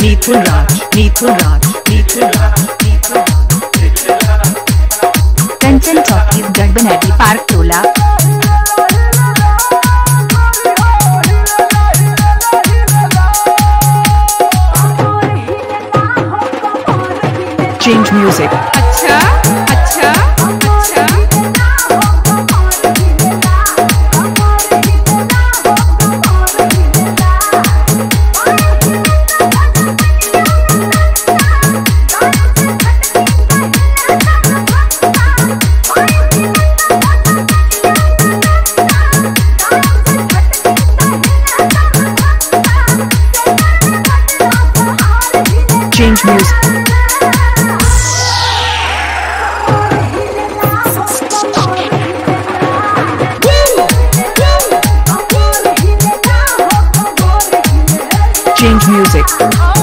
Mithun Raj, Mithun Raj, Mithun Raj. कंचन चौकी गड़बनहट्टी park टोला music. अच्छा अच्छा अच्छा Change music. Change music.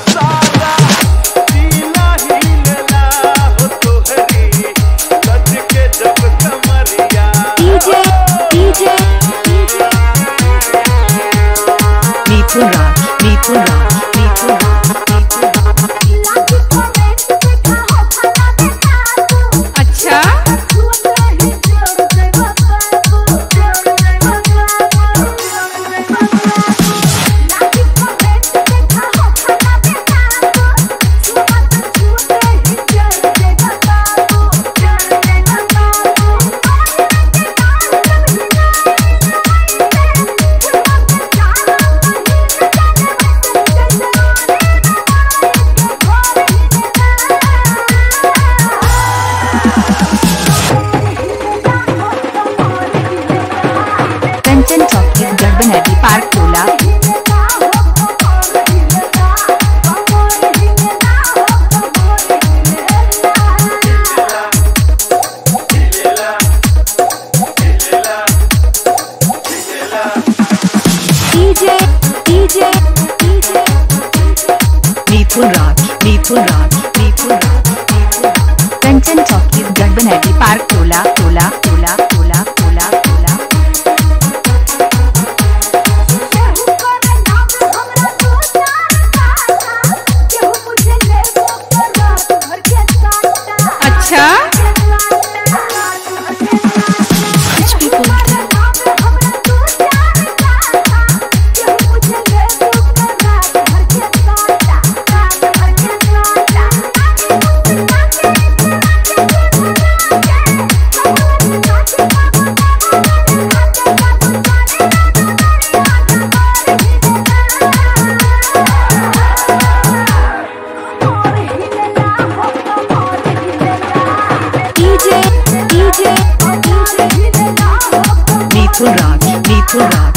DJ DJ DJ DJ Nitul Raj Nitul Raj Mithun Raj Mithun Raj